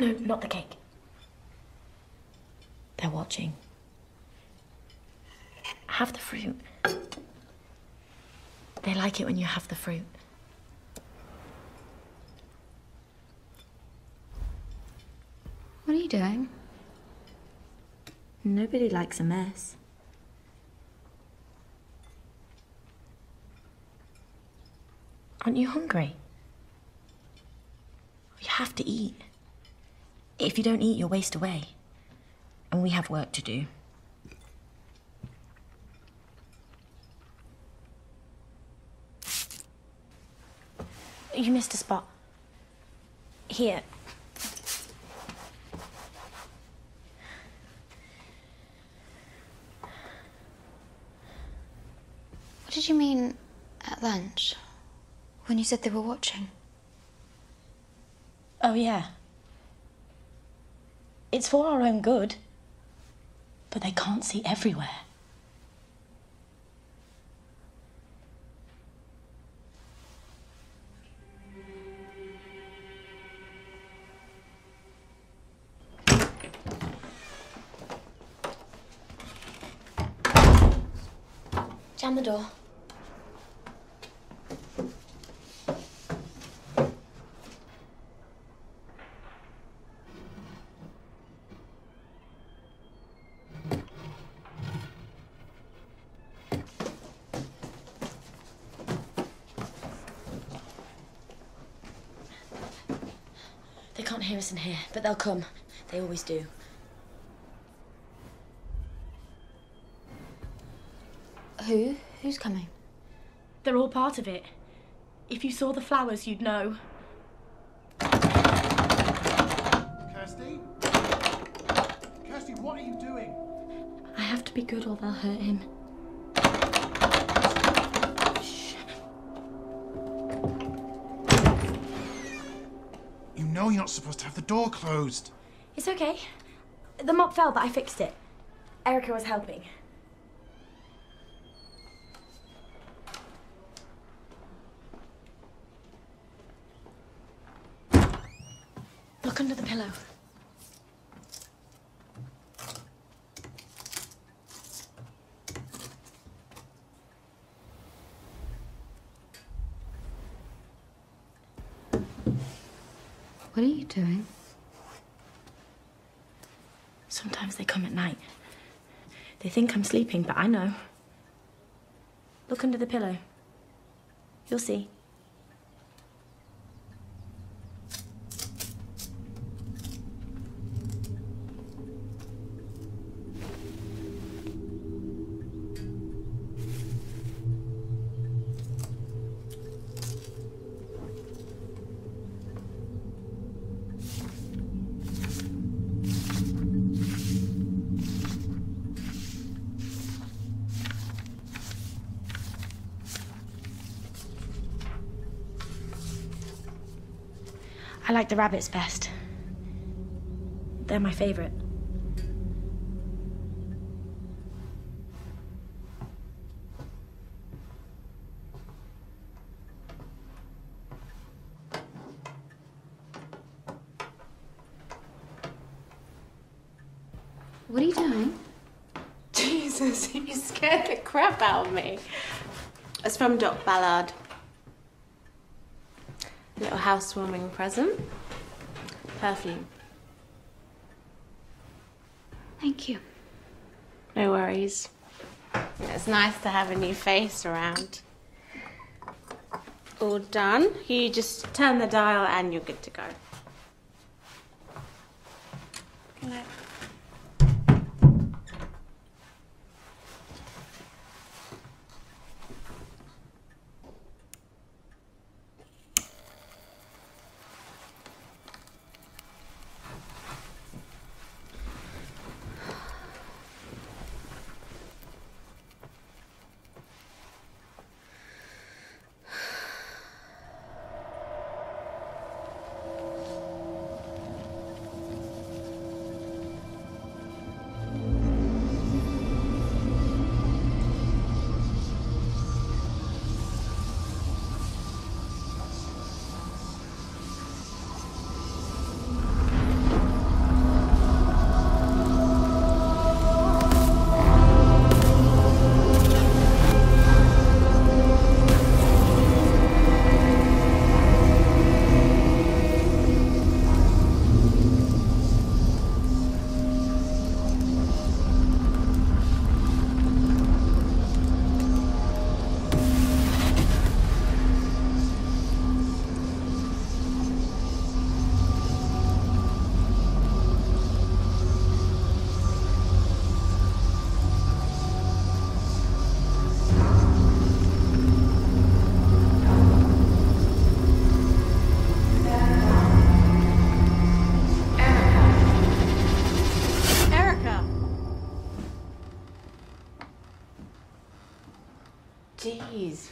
No, not the cake. They're watching. Have the fruit. They like it when you have the fruit. What are you doing? Nobody likes a mess. Aren't you hungry? You have to eat. If you don't eat, you'll waste away. And we have work to do. You missed a spot. Here. What did you mean at lunch? When you said they were watching? Oh, yeah. It's for our own good. But they can't see everywhere. Jam the door. Hear us in here, but they'll come. They always do. Who? Who's coming? They're all part of it. If you saw the flowers, you'd know. Kirsty? Kirsty, what are you doing? I have to be good or they'll hurt him. Not supposed to have the door closed. It's okay. The mop fell, but I fixed it. Erica was helping. Look under the pillow. What are you doing? Sometimes they come at night. They think I'm sleeping, but I know. Look under the pillow. You'll see. I like the rabbits best. They're my favorite. What are you doing? Jesus, you scared the crap out of me. It's from Doc Ballard. Little housewarming present. Perfume. Thank you. No worries. It's nice to have a new face around. All done. You just turn the dial and you're good to go. Good night.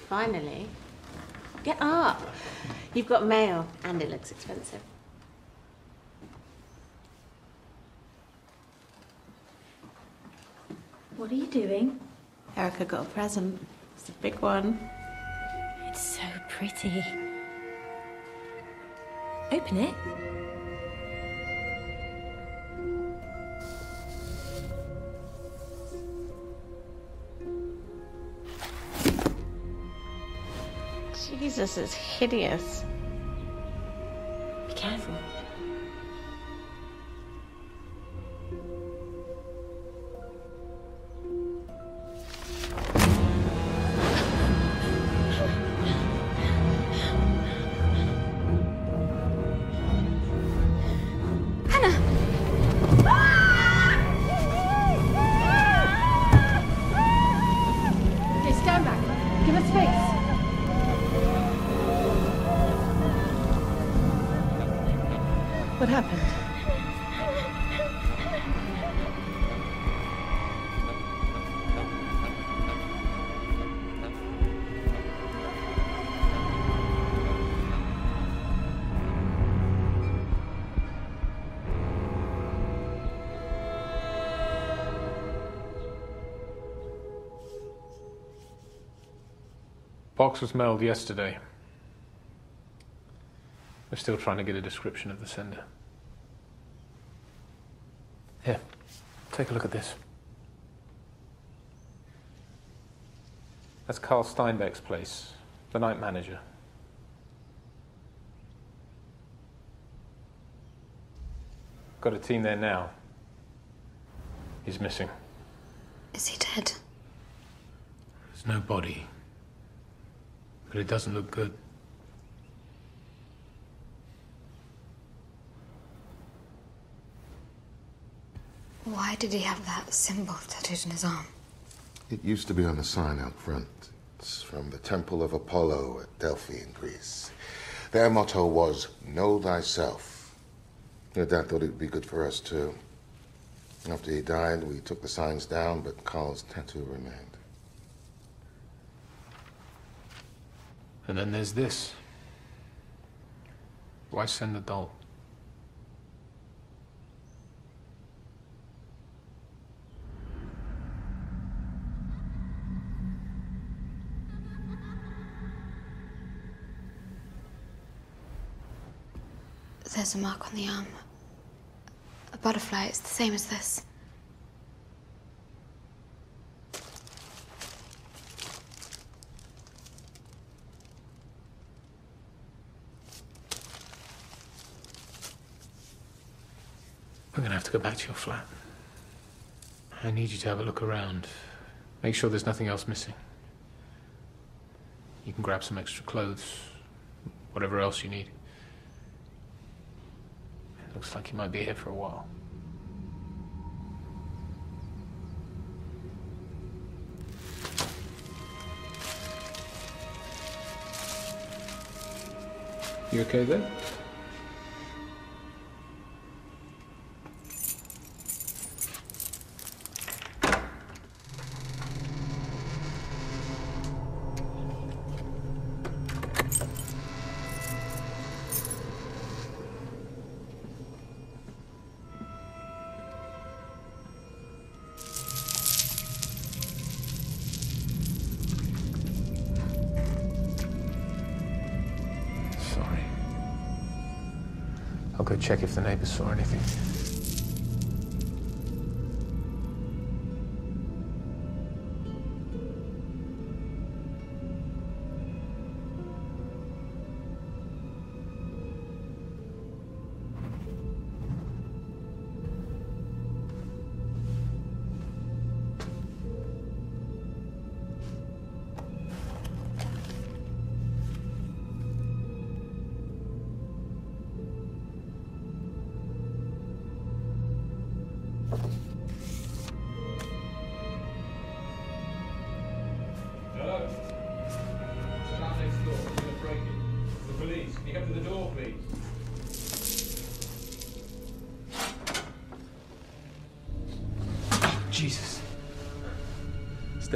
Finally. Get up. You've got mail, and it looks expensive. What are you doing? Erica got a present. It's a big one. It's so pretty. Open it. Jesus, is hideous. Box was mailed yesterday. We're still trying to get a description of the sender. Here, take a look at this. That's Carl Steinbeck's place, the night manager. Got a team there now. He's missing. Is he dead? There's no body. But it doesn't look good. Why did he have that symbol tattooed on his arm? It used to be on a sign out front. It's from the Temple of Apollo at Delphi in Greece. Their motto was, Know thyself. Your dad thought it would be good for us, too. After he died, we took the signs down, but Carl's tattoo remained. And then there's this. Why send the doll? There's a mark on the arm. A butterfly. It's the same as this. To go back to your flat. I need you to have a look around. Make sure there's nothing else missing. You can grab some extra clothes, whatever else you need. It looks like you might be here for a while. You okay there? Check if the neighbors saw anything.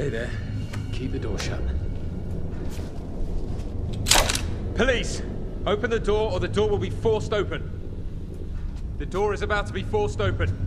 Stay there. Keep the door shut. Police! Open the door or the door will be forced open. The door is about to be forced open.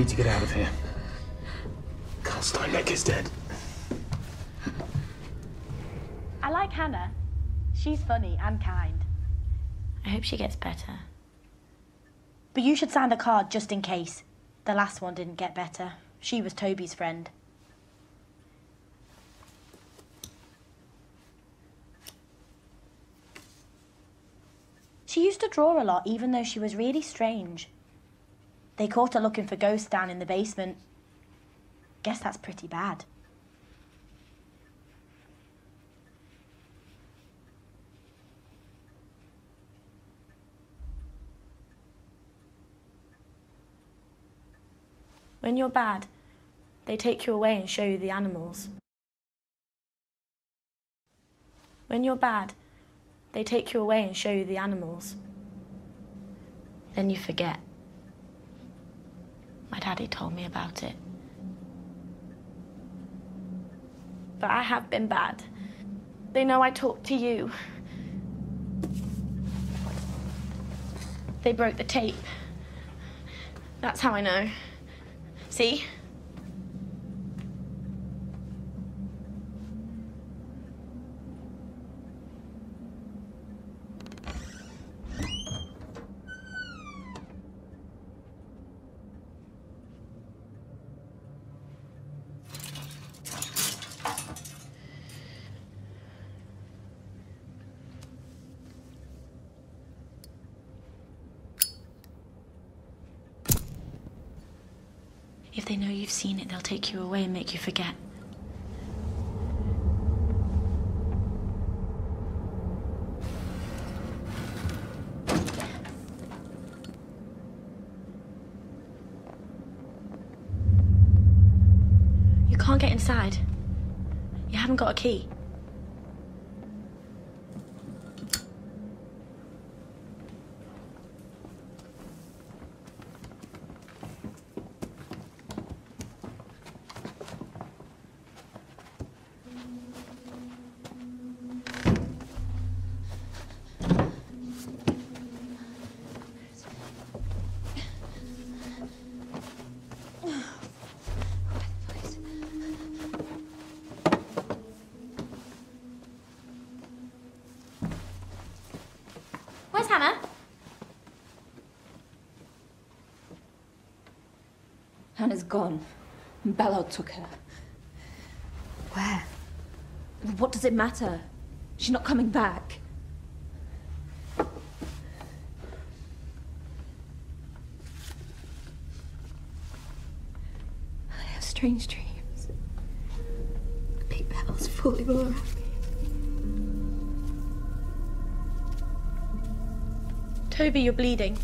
Need to get out of here. Carl Steinbeck is dead. I like Hannah. She's funny and kind. I hope she gets better. But you should sign the card just in case. The last one didn't get better. She was Toby's friend. She used to draw a lot, even though she was really strange. They caught her looking for ghosts down in the basement. Guess that's pretty bad. When you're bad, they take you away and show you the animals. When you're bad, they take you away and show you the animals. Then you forget. My daddy told me about it. But I have been bad. They know I talked to you. They broke the tape. That's how I know. See? If they know you've seen it, they'll take you away and make you forget. You can't get inside. You haven't got a key. Hannah's gone. Ballard took her. Where? What does it matter? She's not coming back. I have strange dreams. falling all around me. Toby, you're bleeding.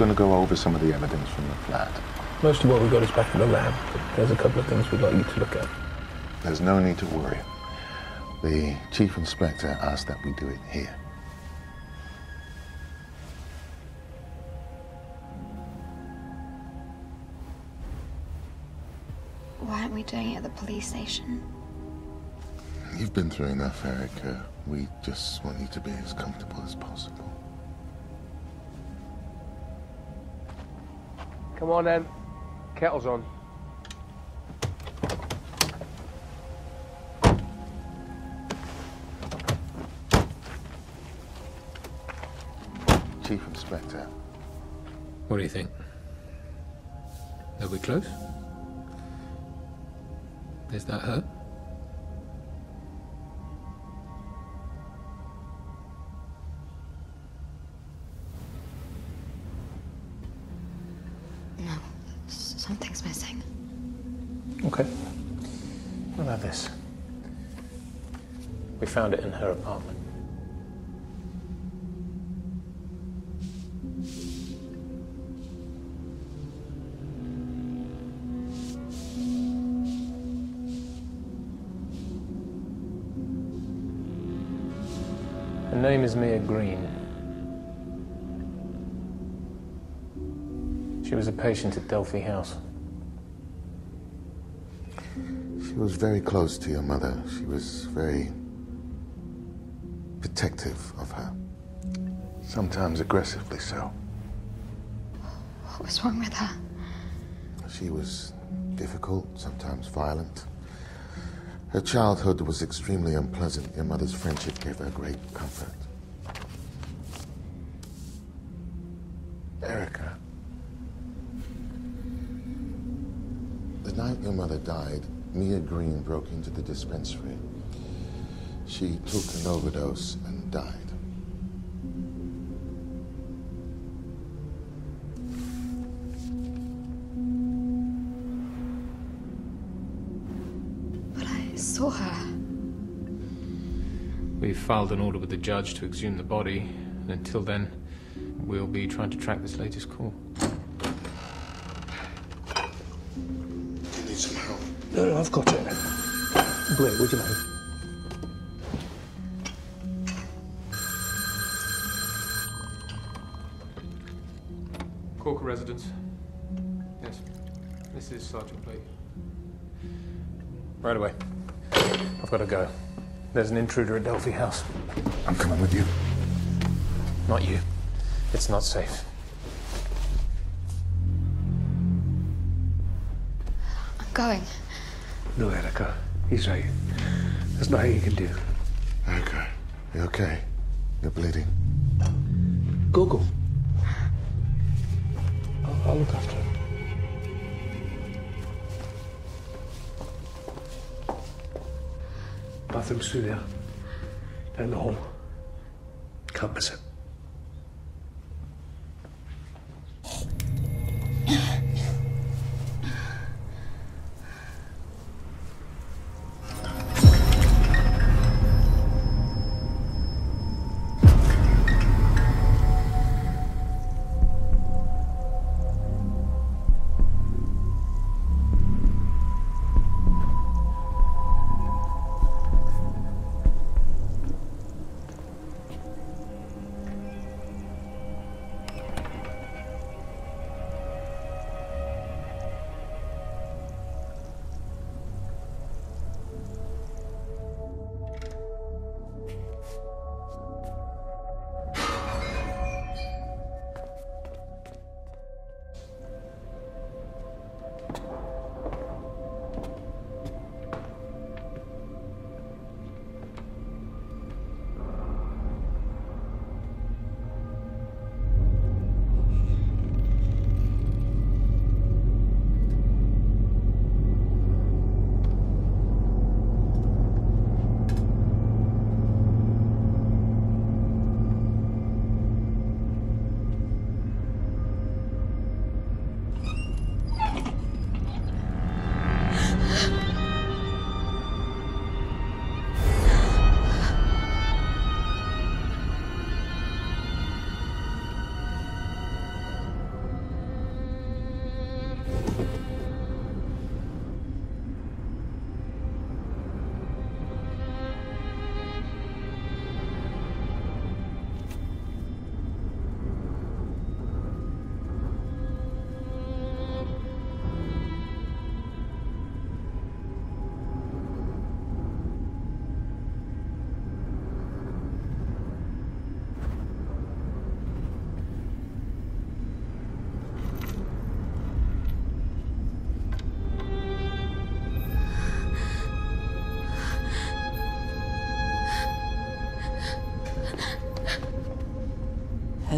Going to go over some of the evidence from the flat. Most of what we've got is back in the lab, there's a couple of things we'd like you to look at. There's no need to worry. The chief inspector asked that we do it here. Why aren't we doing it at the police station? You've been through enough, Erica. Uh, we just want you to be as comfortable as possible. Come on then. Kettle's on. Chief Inspector, What do you think? Are we close? Is that hurt? Found it in her apartment. Her name is Mia Green. She was a patient at Delphi House. she was very close to your mother. She was very protective of her. Sometimes aggressively so. What was wrong with her? She was difficult, sometimes violent. Her childhood was extremely unpleasant. Your mother's friendship gave her great comfort. Erica. The night your mother died, Mia Green broke into the dispensary. She took an overdose and died. But I saw her. We've filed an order with the judge to exhume the body, and until then, we'll be trying to track this latest call. You need some help. No, no, I've got it. Blair, would you mind? Residence. Yes. This is Sergeant Blake. Right away. I've got to go. There's an intruder at Delphi House. I'm coming with you. Not you. It's not safe. I'm going. No, Erica. He's right. There's nothing you can do. Erica, you okay? You're bleeding. Go, go. I'll, look after him. Bathroom's through there. Down the hall. Can't miss it.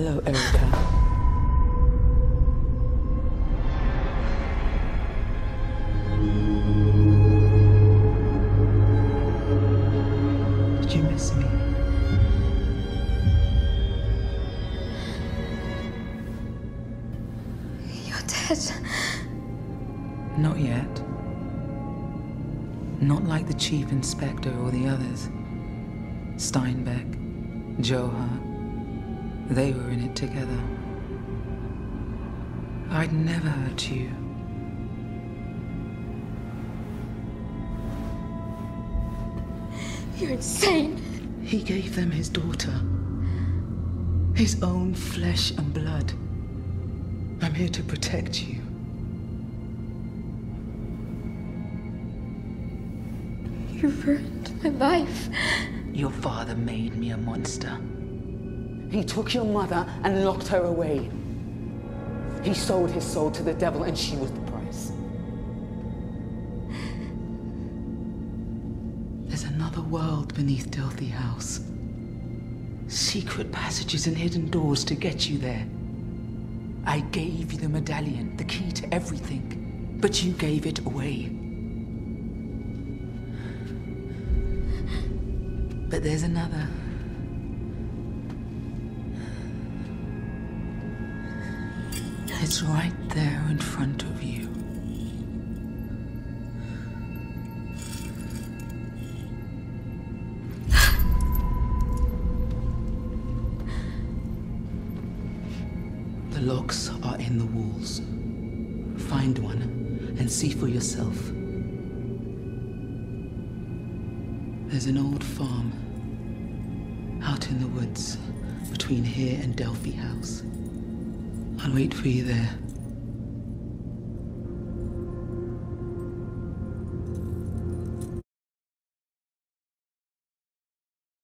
Hello, Erica. Did you miss me? You're dead. Not yet. Not like the chief inspector or the others. Steinbeck, Johar. They were in it together. I'd never hurt you. You're insane. He gave them his daughter. His own flesh and blood. I'm here to protect you. You ruined my life. Your father made me a monster. He took your mother and locked her away. He sold his soul to the devil, and she was the price. There's another world beneath Delphi House. Secret passages and hidden doors to get you there. I gave you the medallion, the key to everything, but you gave it away. But there's another. It's right there in front of you. The locks are in the walls. Find one and see for yourself. There's an old farm out in the woods between here and Delphi House. I'll wait for you there.